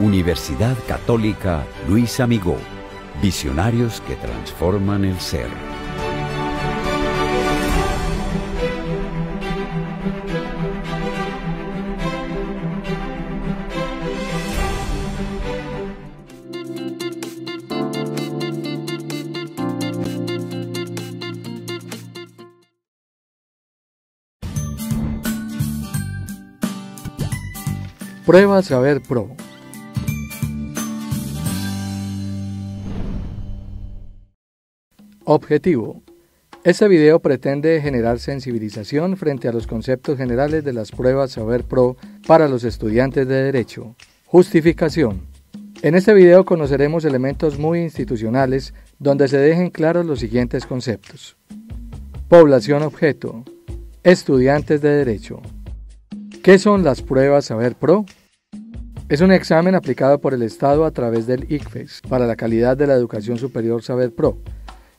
Universidad Católica Luis Amigó. Visionarios que transforman el ser. Prueba Saber Pro. Objetivo. Este video pretende generar sensibilización frente a los conceptos generales de las pruebas Saber Pro para los estudiantes de Derecho. Justificación. En este video conoceremos elementos muy institucionales donde se dejen claros los siguientes conceptos. Población objeto. Estudiantes de Derecho. ¿Qué son las pruebas Saber Pro? Es un examen aplicado por el Estado a través del ICFES para la calidad de la educación superior Saber Pro.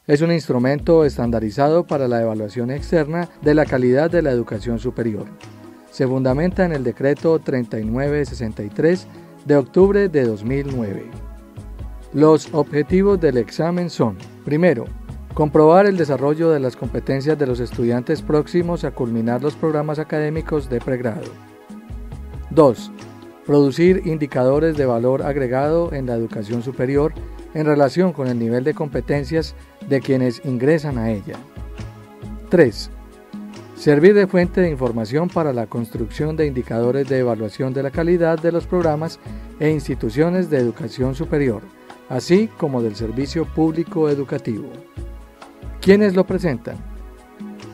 Es un instrumento estandarizado para la evaluación externa de la calidad de la educación superior. Se fundamenta en el decreto 3963 de octubre de 2009. Los objetivos del examen son, primero, Comprobar el desarrollo de las competencias de los estudiantes próximos a culminar los programas académicos de pregrado. 2. Producir indicadores de valor agregado en la educación superior en relación con el nivel de competencias de quienes ingresan a ella. 3. Servir de fuente de información para la construcción de indicadores de evaluación de la calidad de los programas e instituciones de educación superior, así como del servicio público educativo. ¿Quiénes lo presentan?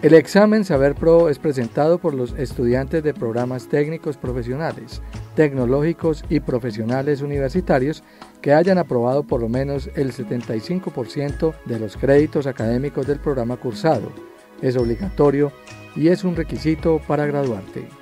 El examen Saber Pro es presentado por los estudiantes de programas técnicos profesionales, tecnológicos y profesionales universitarios que hayan aprobado por lo menos el 75% de los créditos académicos del programa cursado. Es obligatorio y es un requisito para graduarte.